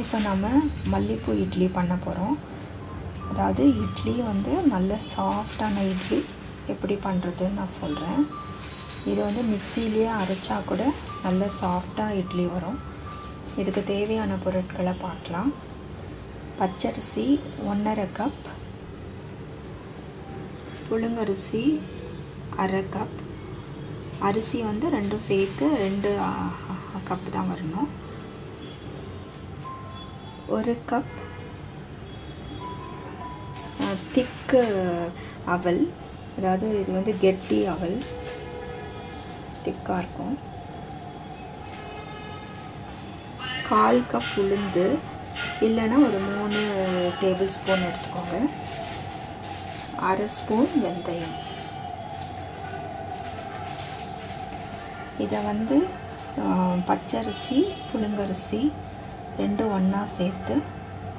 இப்போ நம்ம மல்லிப்பூ இட்லி பண்ண போகிறோம் அதாவது இட்லி வந்து நல்ல சாஃப்டான இட்லி. எப்படி பண்ணுறதுன்னு நான் சொல்கிறேன் இது வந்து மிக்சிலேயே அரைச்சா கூட நல்ல சாஃப்டாக இட்லி வரும். இதுக்கு தேவையான பொருட்களை பார்க்கலாம். பச்சரிசி ஒன்றரை கப் புழுங்கரிசி அரை கப் அரிசி வந்து ரெண்டும் சேர்த்து ரெண்டு கப் தான் வரணும். ஒரு கப் திக்கு அவல். அதாவது இது வந்து கெட்டி அவல். திக்காக இருக்கும். கால் கப் உளுந்து. இல்லைன்னா ஒரு மூணு டேபிள் ஸ்பூன் எடுத்துக்கோங்க. அரை ஸ்பூன் வெந்தயம். இதை வந்து பச்சரிசி புழுங்கரிசி ரெண்டும் ஒன்றா சேர்த்து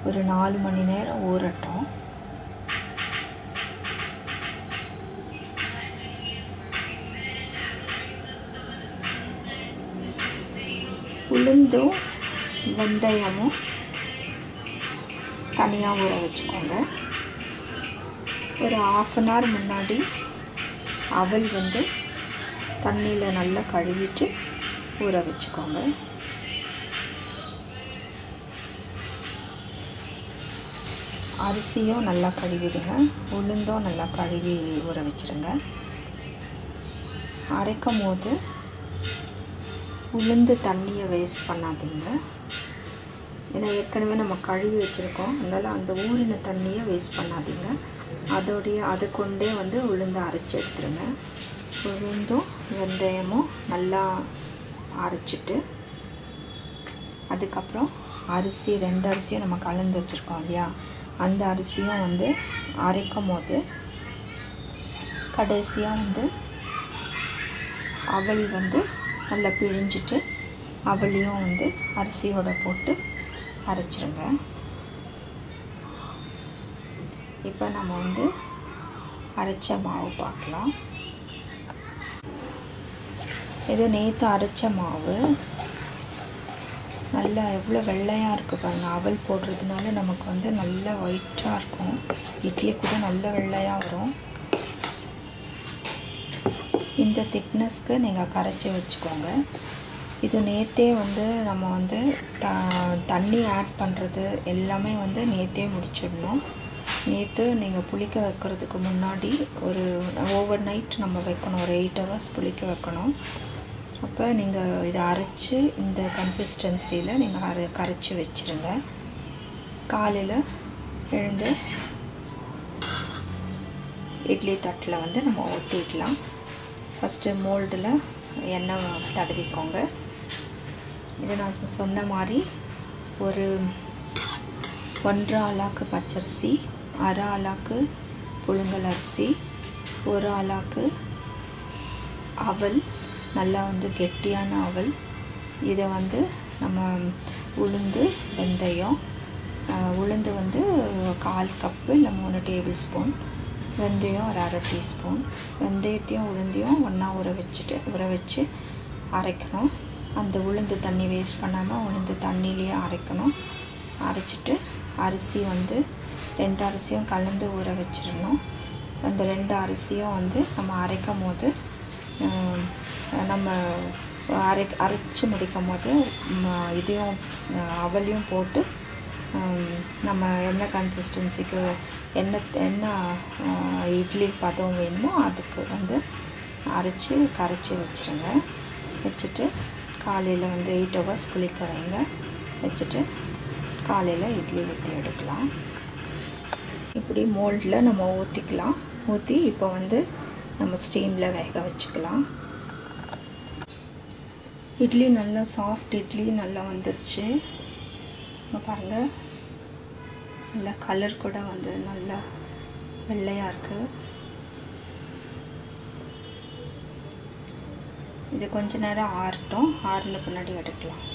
ஒரு நாலு மணி நேரம் ஊறட்டும். உளுந்தும் வெந்தயமும் தனியாக ஊற வச்சுக்கோங்க. ஒரு ஆஃப் அன் ஹவர் முன்னாடி அவல் வந்து தண்ணியில் நல்லா கழுவிட்டு ஊற வச்சுக்கோங்க. அரிசியும் நல்லா கழுவிடுங்க. உளுந்தும் நல்லா கழுவி ஊற வச்சுருங்க. அரைக்கும் போது உளுந்து தண்ணியை வேஸ்ட் பண்ணாதீங்க. ஏன்னா ஏற்கனவே நம்ம கழுவி வச்சுருக்கோம். அதனால் அந்த ஊறின தண்ணியை வேஸ்ட் பண்ணாதீங்க. அதோடைய அது கொண்டே வந்து உளுந்து அரைச்சி எடுத்துருங்க. உளுந்தும் வெந்தயமும் நல்லா அரைச்சிட்டு அதுக்கப்புறம் அரிசி ரெண்டு அரிசியும் நம்ம கலந்து வச்சுருக்கோம் இல்லையா? அந்த அரிசியும் வந்து அரைக்கும் போது கடைசியாக வந்து அவளி வந்து நல்லா பிழிஞ்சிட்டு அவளையும் வந்து அரிசியோட போட்டு அரைச்சிருங்க. இப்போ நம்ம வந்து அரைச்ச மாவு பார்க்கலாம். இது நேற்று அரைச்ச மாவு. நல்லா எவ்வளோ வெள்ளையாக இருக்குது பாருங்கள் அவல் போடுறதுனால நமக்கு வந்து நல்லா ஒயிட்டாக இருக்கும். இட்லி கூட நல்ல வெள்ளையாக வரும். இந்த திக்னஸ்க்கு நீங்கள் கரைச்சி வச்சுக்கோங்க. இது நேற்றே வந்து நம்ம வந்து த தண்ணி ஆட் பண்ணுறது எல்லாமே வந்து நேற்றே முடிச்சிடணும். நேற்று நீங்கள் புளிக்க வைக்கிறதுக்கு முன்னாடி ஒரு ஓவர் நைட் நம்ம வைக்கணும். ஒரு எயிட் ஹவர்ஸ் புளிக்க வைக்கணும். அப்போ நீங்கள் இதை அரைச்சி இந்த கன்சிஸ்டன்சியில் நீங்கள் அரை கரைச்சி வச்சுருங்க. காலையில் எழுந்து இட்லி தட்டில் வந்து நம்ம ஊற்றிக்கலாம் ஃபஸ்ட்டு மோல்டில் எண்ணெய் தடவிக்கோங்க. இது நான் சொன்ன மாதிரி ஒரு ஒன்றரை ஆளாக்கு பச்சரிசி அரை ஆளாக்கு புழுங்கல் அரிசி ஒரு ஆளாக்கு அவல் நல்லா வந்து கெட்டியான அவல். இதை வந்து நம்ம உளுந்து வெந்தயம் உளுந்து வந்து கால் கப்பு இல்லை மூணு டேபிள் ஸ்பூன். வெந்தயம் ஒரு அரை டீஸ்பூன். வெந்தயத்தையும் உளுந்தையும் ஒன்றா ஊற வச்சுட்டு ஊற வச்சு அரைக்கணும். அந்த உளுந்து தண்ணி வேஸ்ட் பண்ணாமல் உளுந்து தண்ணியிலேயே அரைக்கணும். அரைச்சிட்டு அரிசி வந்து ரெண்டு அரிசியும் கலந்து ஊற வச்சிடணும். அந்த ரெண்டு அரிசியும் வந்து நம்ம அரைக்கும் போது நம்ம அரை அரைச்சி முடிக்கும் போது இதையும் அவலையும் போட்டு நம்ம என்ன கன்சிஸ்டன்சிக்கு என்ன என்ன இட்லி பதம் வேணுமோ அதுக்கு வந்து அரைச்சி கரைச்சி வச்சுருங்க. வச்சுட்டு காலையில் வந்து எயிட் ஹவர்ஸ் குளிக்க வைங்க. வச்சுட்டு காலையில் இட்லி ஊற்றி எடுக்கலாம். இப்படி மோல்டில் நம்ம ஊற்றிக்கலாம் ஊற்றி இப்போ வந்து நம்ம ஸ்டீமில் வேக வச்சுக்கலாம். இட்லி நல்லா சாஃப்ட் இட்லி நல்லா வந்துருச்சு. இங்கே பாருங்கள் நல்லா கலர் கூட வந்து நல்லா வெள்ளையாக இருக்குது இது கொஞ்ச நேரம் ஆறட்டும். ஆறின பின்னாடி எடுக்கலாம்.